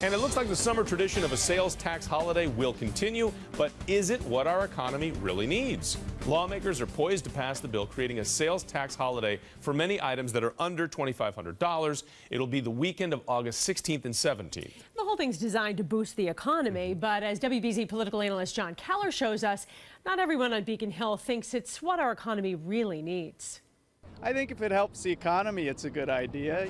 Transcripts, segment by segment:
And it looks like the summer tradition of a sales tax holiday will continue, but is it what our economy really needs? Lawmakers are poised to pass the bill creating a sales tax holiday for many items that are under $2,500. It'll be the weekend of August 16th and 17th. The whole thing's designed to boost the economy, mm-hmm. but as WBZ political analyst Jon Keller shows us, not everyone on Beacon Hill thinks it's what our economy really needs. I think if it helps the economy, it's a good idea.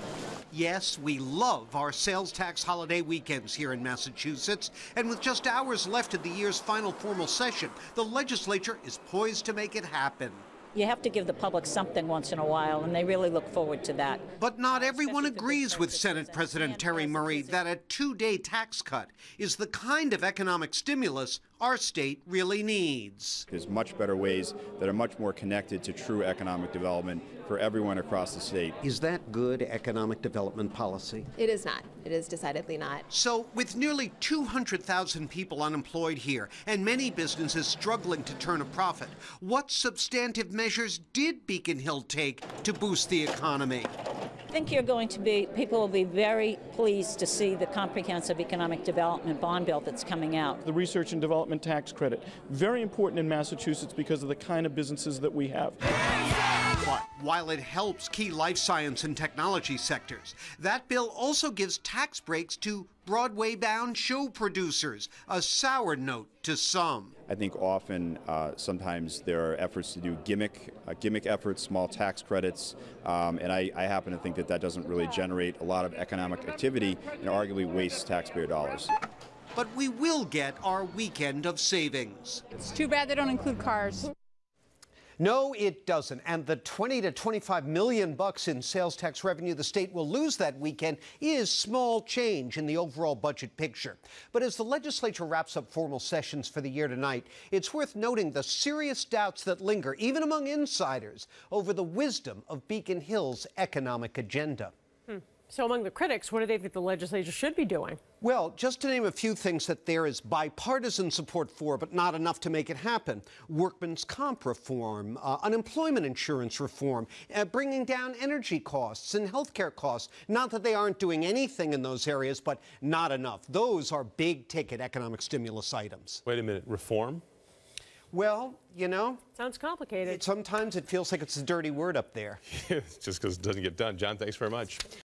Yes, we love our sales tax holiday weekends here in Massachusetts. And with just hours left of the year's final formal session, the legislature is poised to make it happen. You have to give the public something once in a while, and they really look forward to that. But not everyone agrees with Senate President Terry Murray that a two day tax cut is the kind of economic stimulus our state really needs. There's much better ways that are much more connected to true economic development for everyone across the state. Is that good economic development policy? It is not. It is decidedly not. So, with nearly 200,000 people unemployed here and many businesses struggling to turn a profit, what substantive measures did Beacon Hill take to boost the economy? I think you're going to be, people will be very pleased to see the comprehensive economic development bond bill that's coming out. The research and development tax credit, very important in Massachusetts because of the kind of businesses that we have. But while it helps key life science and technology sectors, that bill also gives tax breaks to Broadway bound show producers, a sour note to some. I think often, uh, sometimes there are efforts to do gimmick, uh, gimmick efforts, small tax credits, um, and I, I happen to think that that doesn't really generate a lot of economic activity and arguably wastes taxpayer dollars. But we will get our weekend of savings. It's too bad they don't include cars. No, it doesn't. And the 20 to 25 million bucks in sales tax revenue the state will lose that weekend is small change in the overall budget picture. But as the legislature wraps up formal sessions for the year tonight, it's worth noting the serious doubts that linger, even among insiders, over the wisdom of Beacon Hill's economic agenda. So, among the critics, what do they think the legislature should be doing? Well, just to name a few things that there is bipartisan support for, but not enough to make it happen workman's comp reform, uh, unemployment insurance reform, uh, bringing down energy costs and healthcare costs. Not that they aren't doing anything in those areas, but not enough. Those are big ticket economic stimulus items. Wait a minute, reform? Well, you know. Sounds complicated. It, sometimes it feels like it's a dirty word up there. just because it doesn't get done. Jon, thanks very much.